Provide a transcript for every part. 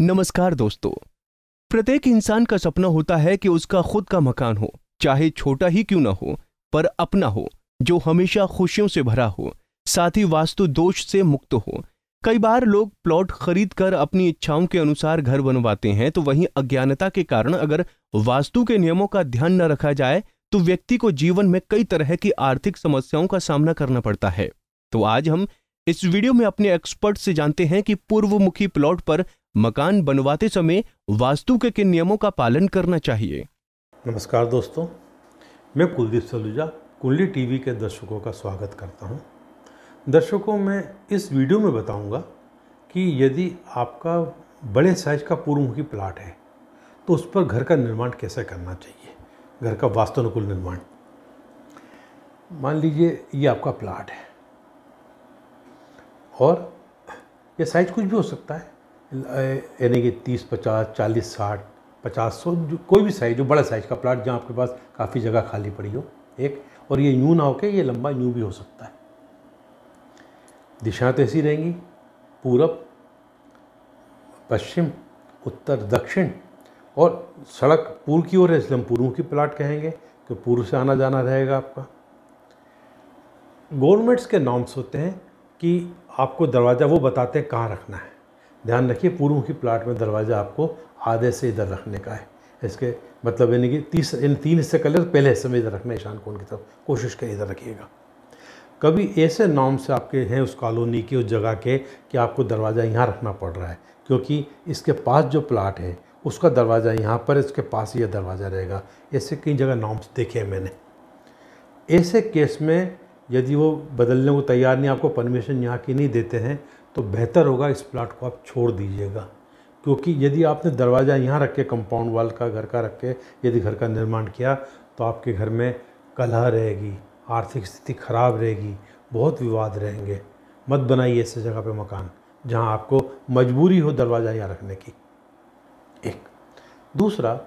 नमस्कार दोस्तों। प्रत्येक इंसान का सपना होता है कि उसका खुद का मकान हो, चाहे छोटा ही क्यों ना हो, पर अपना हो, जो हमेशा खुशियों से भरा हो, साथ ही वास्तु दोष से मुक्त हो। कई बार लोग प्लॉट खरीद कर अपनी इच्छाओं के अनुसार घर बनवाते हैं तो वहीं अज्ञानता के कारण अगर वास्तु के नियमों का ध्यान न रखा जाए तो व्यक्ति को जीवन में कई तरह की आर्थिक समस्याओं का सामना करना पड़ता है। तो आज हम इस वीडियो में अपने एक्सपर्ट से जानते हैं कि पूर्वमुखी प्लॉट पर मकान बनवाते समय वास्तु के किन नियमों का पालन करना चाहिए? नमस्कार दोस्तों, मैं कुलदीप सलूजा, कुंडली टीवी के दर्शकों का स्वागत करता हूँ। दर्शकों, मैं इस वीडियो में बताऊँगा कि यदि आपका बड़े साइज़ का पूर्वमुखी प्लाट है तो उस पर घर का निर्माण कैसे करना चाहिए? घर का वास्तुनुकूल निर्माण। मान लीजिए ये आपका प्लाट है, और ये साइज़ कुछ भी हो सकता है यानी कि तीस, पचास, चालीस, साठ, पचास सौ, जो कोई भी साइज़ जो बड़ा साइज़ का प्लाट जहाँ आपके पास काफ़ी जगह खाली पड़ी हो, एक, और ये यूँ ना हो के ये लंबा यूँ भी हो सकता है। दिशाएँ तो ऐसी रहेंगी, पूरब, पश्चिम, उत्तर, दक्षिण, और सड़क पूर्व की ओर है, इसलिए हम पूर्व की प्लाट कहेंगे, कि पूर्व से आना जाना रहेगा आपका। गवर्नमेंट्स के नॉर्म्स होते हैं कि आपको दरवाज़ा वो बताते हैं कहाँ रखना है। ध्यान रखिए पूर्वमुखी प्लाट में दरवाज़ा आपको आधे से इधर रखने का है। इसके मतलब यानी कि तीस, इन तीन हिस्से कर ले तो पहले हिस्से में इधर रखना ईशान कोण की तरफ़। कोशिश करिए इधर रखिएगा। कभी ऐसे नॉर्म से आपके हैं उस कॉलोनी के, उस जगह के कि आपको दरवाज़ा यहाँ रखना पड़ रहा है, क्योंकि इसके पास जो प्लाट है, उसका दरवाज़ा यहाँ पर, इसके पास ये दरवाज़ा रहेगा। ऐसे कई जगह नॉर्म्स देखे हैं मैंने। ऐसे केस में यदि वो बदलने को तैयार नहीं, आपको परमिशन यहाँ की नहीं देते हैं तो बेहतर होगा इस प्लाट को आप छोड़ दीजिएगा। क्योंकि यदि आपने दरवाज़ा यहाँ रख के, कंपाउंड वाल का घर का रख के, यदि घर का निर्माण किया तो आपके घर में कलह रहेगी, आर्थिक स्थिति खराब रहेगी, बहुत विवाद रहेंगे। मत बनाइए ऐसे जगह पे मकान, जहाँ आपको मजबूरी हो दरवाज़ा यहाँ रखने की। एक। दूसरा,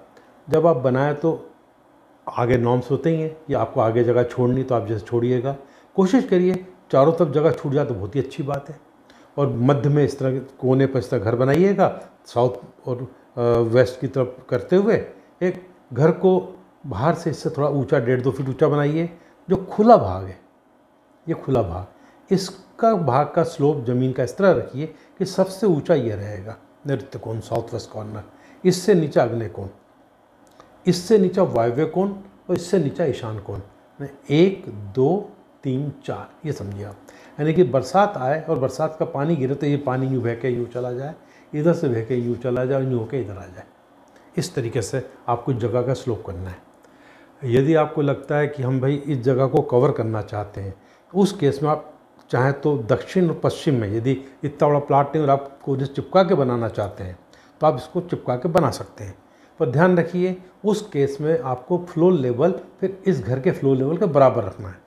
जब आप बनाए तो आगे नॉर्म्स होते ही हैं या आपको आगे जगह छोड़नी तो आप जैसे छोड़िएगा। कोशिश करिए, चारों तरफ़ जगह छूट जाए तो बहुत ही अच्छी बात है। और मध्य में इस तरह कोने पर इस तरह घर बनाइएगा साउथ और वेस्ट की तरफ़ करते हुए एक घर को बाहर से इससे थोड़ा ऊँचा, डेढ़ दो फीट ऊँचा बनाइए, जो खुला भाग है। ये खुला भाग। इसका भाग का स्लोप ज़मीन का इस तरह रखिए कि सबसे ऊँचा ये रहेगा। नृत्य कोण साउथ वेस्ट कॉर्नर इससे नीचा अग्नि कोण। इससे नीचा वायव्य कोण और इससे नीचा ईशान कोण। एक, दो, तीन, चार। ये समझिए आप। यानी कि बरसात आए और बरसात का पानी गिरे तो ये पानी यूँ बह के यूँ चला जाए, इधर से बह के यूँ चला जाए यूँ होकर इधर आ जाए। इस तरीके से आपको जगह का स्लोप करना है। यदि आपको लगता है कि हम भाई इस जगह को कवर करना चाहते हैं, उस केस में आप चाहें तो दक्षिण और पश्चिम में यदि इतना बड़ा प्लाट नहीं और आपको जिस चिपका के बनाना चाहते हैं तो आप इसको चिपका के बना सकते हैं। पर ध्यान रखिए, उस केस में आपको फ्लोर लेवल फिर इस घर के फ्लोर लेवल के बराबर रखना है।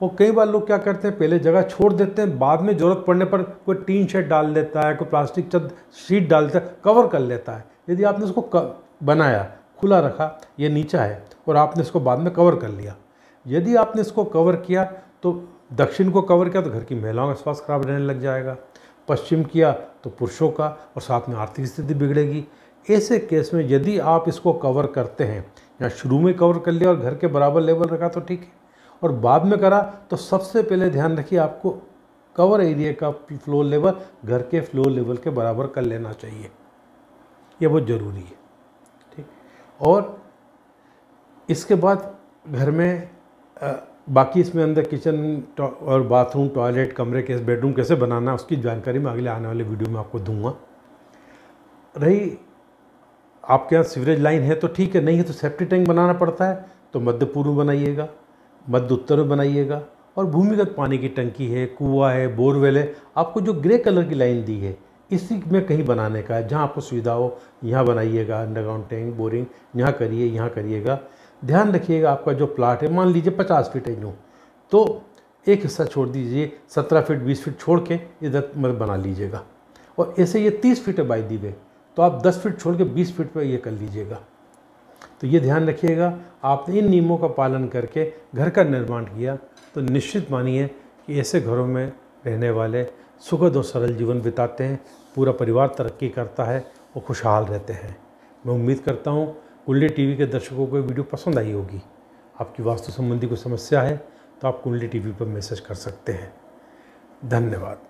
और कई बार लोग क्या करते हैं, पहले जगह छोड़ देते हैं, बाद में ज़रूरत पड़ने पर कोई टीन शेड डाल देता है, कोई प्लास्टिक चद शीट डाल देता है, कवर कर लेता है। यदि आपने उसको बनाया, खुला रखा, ये नीचा है, और आपने इसको बाद में कवर कर लिया। यदि आपने इसको कवर किया तो दक्षिण को कवर किया तो घर की महिलाओं का स्वास्थ्य खराब रहने लग जाएगा। पश्चिम किया तो पुरुषों का, और साथ में आर्थिक स्थिति बिगड़ेगी। ऐसे केस में यदि आप इसको कवर करते हैं, या शुरू में कवर कर लिया और घर के बराबर लेवल रखा तो ठीक है। और बाद में करा तो सबसे पहले ध्यान रखिए आपको कवर एरिया का फ्लोर लेवल घर के फ्लोर लेवल के बराबर कर लेना चाहिए। यह बहुत ज़रूरी है ठीक? और इसके बाद घर में आ, बाकी इसमें अंदर किचन और बाथरूम टॉयलेट कमरे कैसे बेडरूम कैसे बनाना उसकी जानकारी मैं अगले आने वाले वीडियो में आपको दूँगा। रही आपके यहाँ सीवरेज लाइन है तो ठीक है नहीं है तो सेफ्टी टैंक बनाना पड़ता है तो मध्य पूर्व बनाइएगा। मध्य उत्तर में बनाइएगा। और भूमिगत पानी की टंकी है, कुआ है, बोरवेल है, आपको जो ग्रे कलर की लाइन दी है, इसी में कहीं बनाने का है। जहाँ आपको सुविधा हो, यहाँ बनाइएगा। अंडरग्राउंड टैंक, बोरिंग, यहाँ करिए, यहाँ करिएगा। ध्यान रखिएगा, आपका जो प्लाट है, मान लीजिए पचास फीट है यूँ तो एक हिस्सा छोड़ दीजिए, सत्रह फीट, बीस फीट छोड़ के इधर मतलब बना लीजिएगा। और ऐसे ये तीस फीट है बाई दी वे तो आप दस फीट छोड़ के बीस फीट पर ये कर लीजिएगा। तो ये ध्यान रखिएगा, आपने इन नियमों का पालन करके घर का निर्माण किया तो निश्चित मानिए कि ऐसे घरों में रहने वाले सुखद और सरल जीवन बिताते हैं, पूरा परिवार तरक्की करता है और खुशहाल रहते हैं। मैं उम्मीद करता हूँ, कुंडली टीवी के दर्शकों को वीडियो पसंद आई होगी। आपकी वास्तु संबंधी कोई समस्या है तो आप कुंडली टीवी पर मैसेज कर सकते हैं। धन्यवाद।